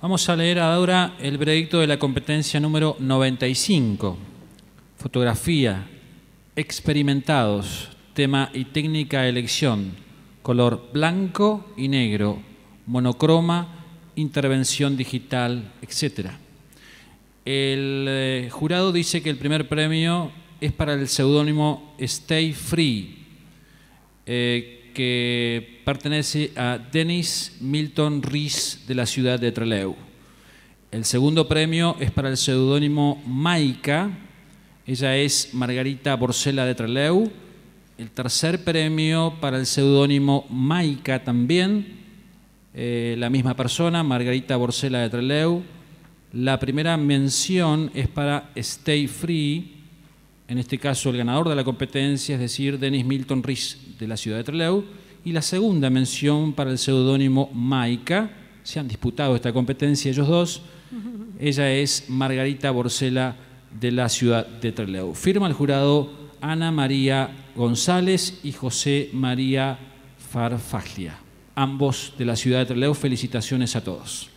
Vamos a leer ahora el veredicto de la competencia número 95. Fotografía, experimentados, tema y técnica elección, color blanco y negro, monocroma, intervención digital, etc. El eh, jurado dice que el primer premio es para el seudónimo Stay Free, eh, que pertenece a Dennis Milton Rees de la ciudad de Trelew. El segundo premio es para el seudónimo Maika, ella es Margarita Borsela de Trelew. El tercer premio para el seudónimo Maika también, eh, la misma persona, Margarita Borsela de Trelew. La primera mención es para Stay Free, en este caso el ganador de la competencia, es decir, Denis Milton Rhys de la ciudad de Trelew, y la segunda mención para el seudónimo Maika, se han disputado esta competencia ellos dos, ella es Margarita Borsela de la ciudad de Trelew. Firma el jurado Ana María González y José María Farfaglia, ambos de la ciudad de Trelew. Felicitaciones a todos.